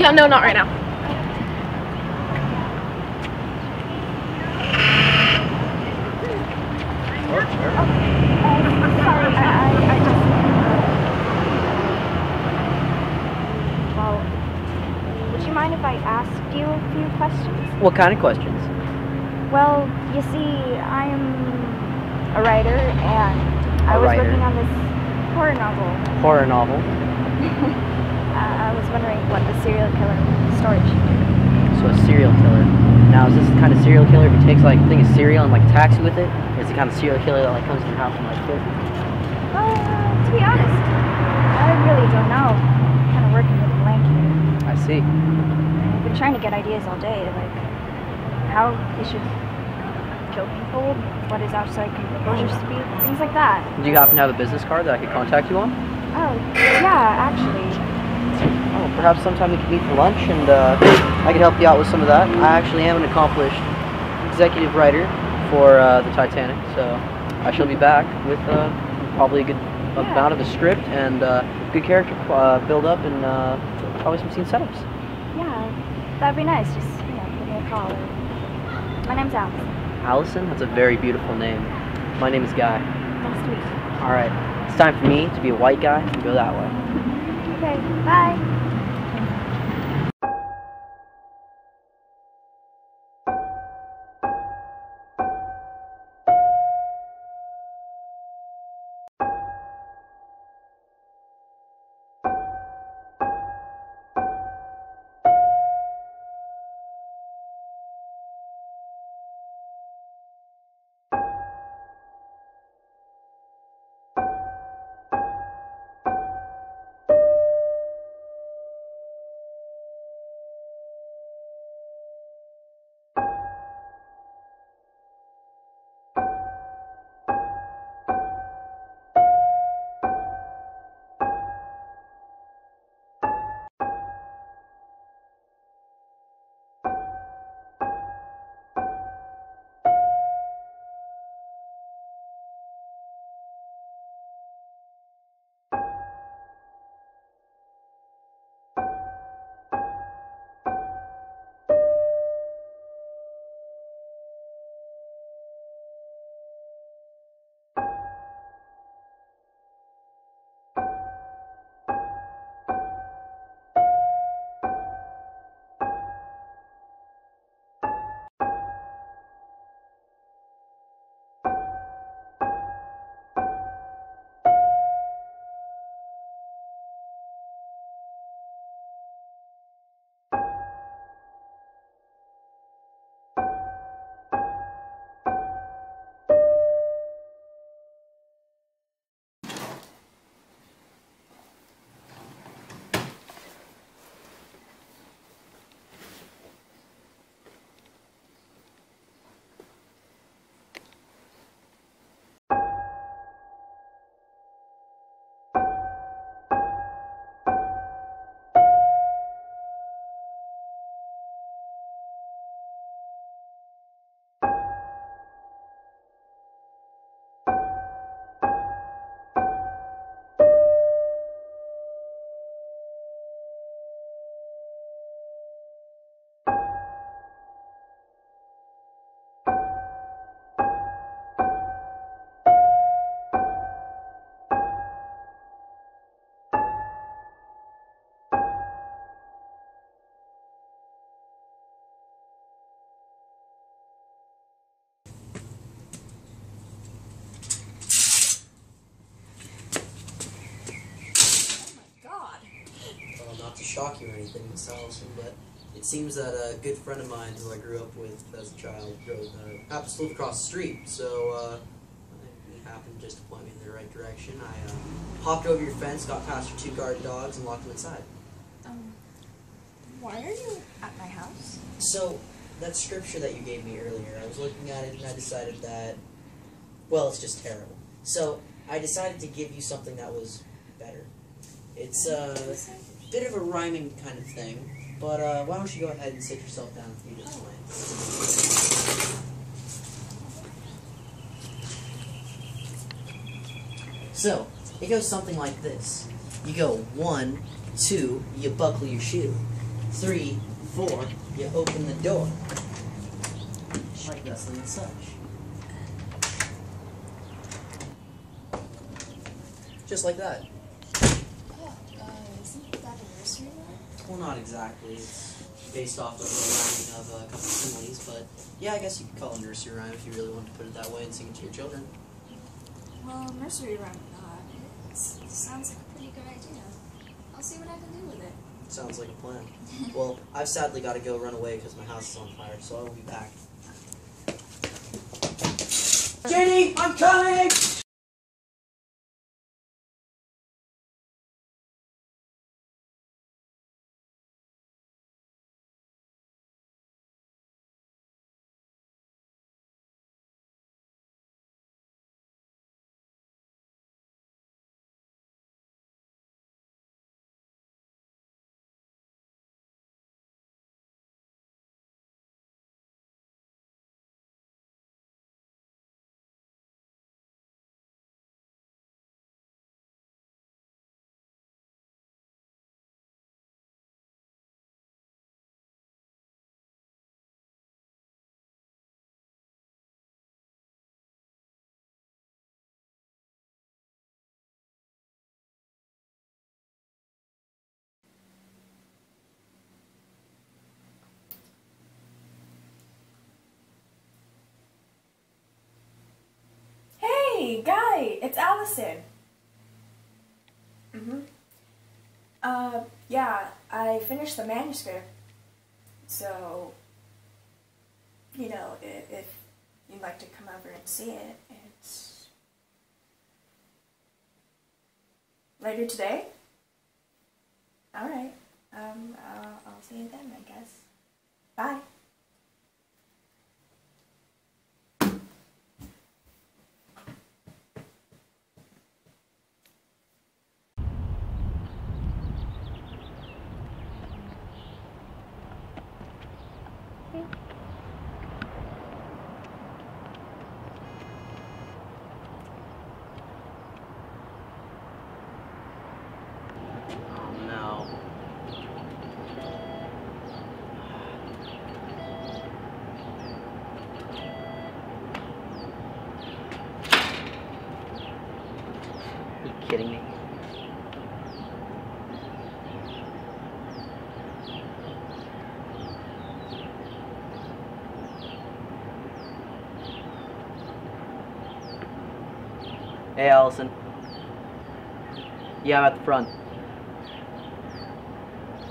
Yeah, no, not right now. Sorry, I, I, I just. Well, would you mind if I asked you a few questions? What kind of questions? Well, you see, I'm a writer, and I A was writer. working on this horror novel. Horror novel. Uh, I was wondering what the serial killer story should be. So a serial killer. Now, is this the kind of serial killer who takes like a thing of cereal and like a taxi with it? Or is it the kind of serial killer that like comes to your house and like kills you? Uh, to be honest, I really don't know. I'm kind of working with a blank here. I see. I've been trying to get ideas all day, like how they should kill people, what his outside composure speed, things like that. Do you happen to have a business card that I could contact you on? Oh, yeah, actually. Oh, perhaps sometime we could meet for lunch and uh, I could help you out with some of that. I actually am an accomplished executive writer for uh, the Titanic, so I shall be back with uh, probably a good amount of a script and uh, good character uh, build up and uh, probably some scene setups. Yeah, that'd be nice. Just, you know, give me a call. My name's Alex. Allison, that's a very beautiful name. My name is Guy. Nice to meet you. All right, it's time for me to be a white guy and go that way. Okay, bye. Shock you or anything, Miss Allison, but it seems that a good friend of mine who I grew up with as a child goes, uh, happens to live across the street. So uh, he happened just to point me in the right direction. I uh, hopped over your fence, got past your two guard dogs, and locked them inside. Um, why are you at my house? So that scripture that you gave me earlier, I was looking at it and I decided that, well, it's just terrible. So I decided to give you something that was better. It's uh, bit of a rhyming kind of thing, but uh, why don't you go ahead and sit yourself down with me just playing. So it goes something like this: you go one, two, you buckle your shoe. three, four, you open the door. Like thusly and such. Just like that. Uh, that a nursery rhyme? Well, not exactly. It's based off of the rhyming of a couple similes, but yeah, I guess you could call it a nursery rhyme if you really want to put it that way and sing it to your children. Well, nursery rhyme or not, it sounds like a pretty good idea. I'll see what I can do with it. Sounds like a plan. well, I've sadly got to go run away because my house is on fire, so I will be back. Jenny, I'm coming! Hey, Guy, it's Allison. Mhm. Uh, yeah, I finished the manuscript. So, you know, if, if you'd like to come over and see it, it's later today. All right. Um, I'll, I'll see you then, I guess. Bye. Oh no. Are you kidding me? Hey, Allison. Yeah, I'm at the front.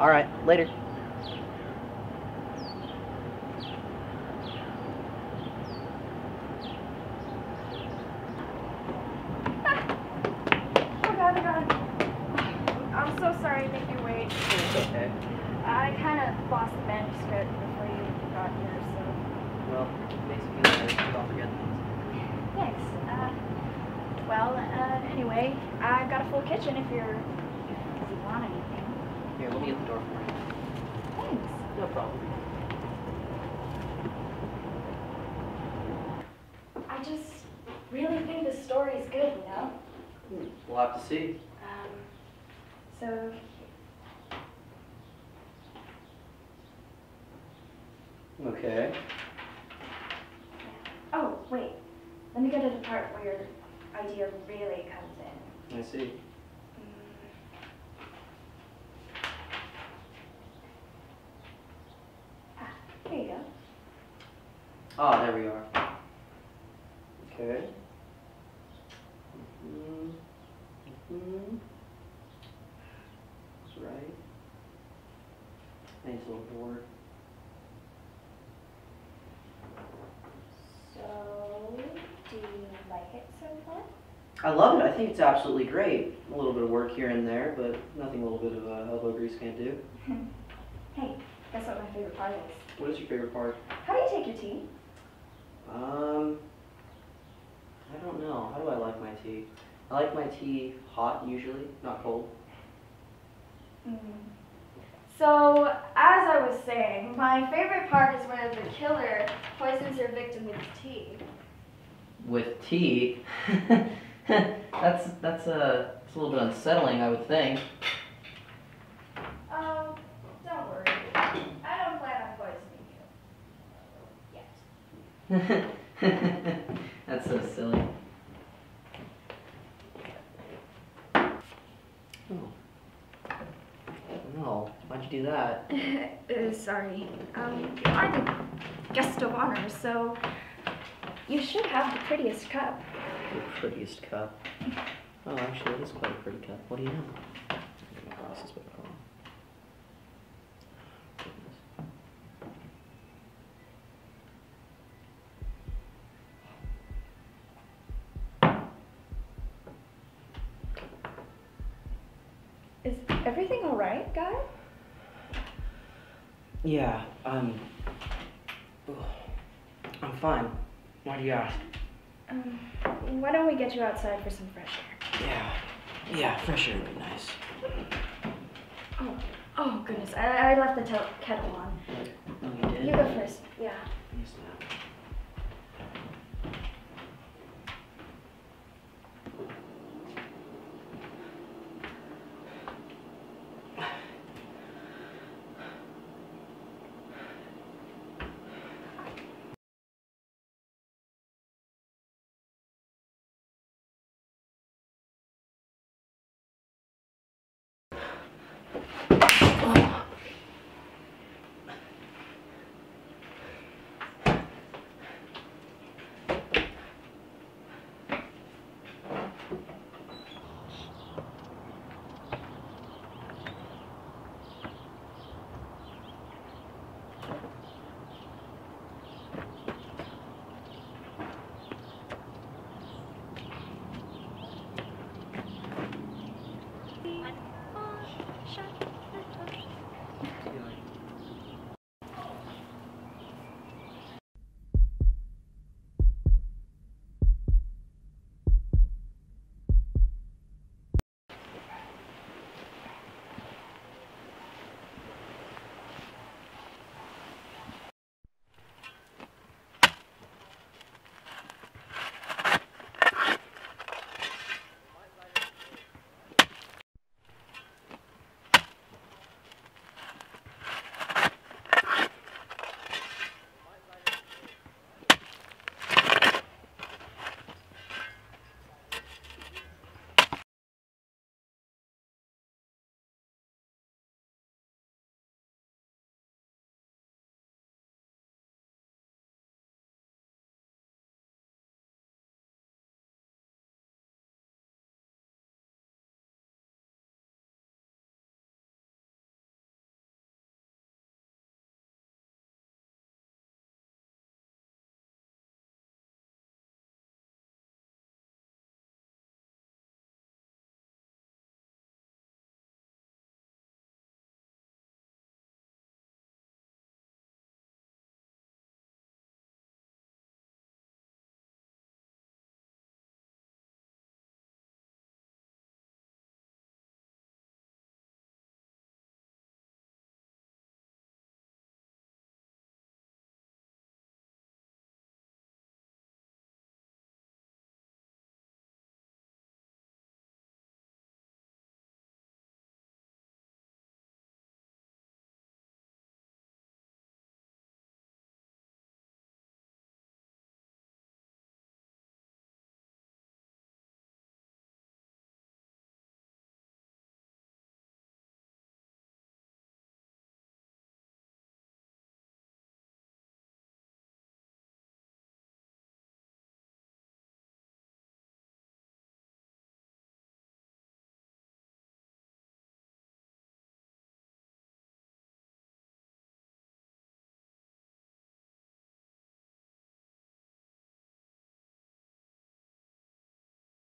All right, later. Oh god, oh god. I'm so sorry to make you wait. It's okay. I kind of lost the manuscript before you got here, so Well, basically, I don't forget things. thanks. Uh, well, uh, anyway, I've got a full kitchen if you're if you want anything. Here, let me get the door for you. Thanks. No problem. I just really think the story's good, you know. We'll have to see. Um, so Okay. Oh, wait. Let me get to the part where your idea really. I see. Ah, here you go. Ah, there we are. Okay. hmm hmm That's right. Nice little board. So, do you like it so far? I love it. I think it's absolutely great. A little bit of work here and there, but nothing a little bit of uh, elbow grease can't do. hey, guess what my favorite part is? What is your favorite part? How do you take your tea? Um, I don't know. How do I like my tea? I like my tea hot usually, not cold. Mm. So, as I was saying, my favorite part is where the killer poisons her victim with tea. With tea, that's that's a, it's a little bit unsettling, I would think. Um, don't worry. I don't plan on poisoning you. Yet. that's so silly. Oh. No, why'd you do that? uh, sorry. Um, you are the guest of honor, so you should have the prettiest cup. The prettiest cup. Oh, actually, it is quite a pretty cup. What do you know? My glasses back on. Goodness. Is everything all right, guy? Yeah, um. I'm fine. Why do you ask? Um, why don't we get you outside for some fresh air? Yeah. Yeah, fresh air would be nice. Oh, oh goodness, I, I left the kettle on. Oh, you did? You go first. Yeah.